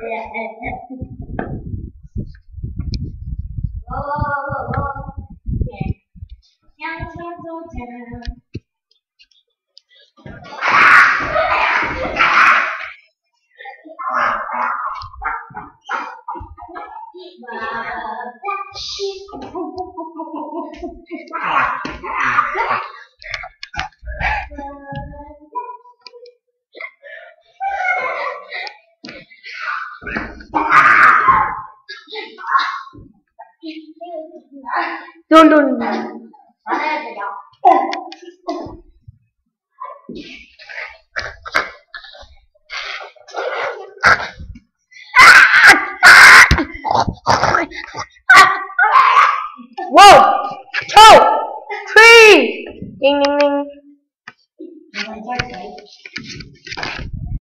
Yeah. don't don't. Dun dun. One, two, three. Ding ding ding.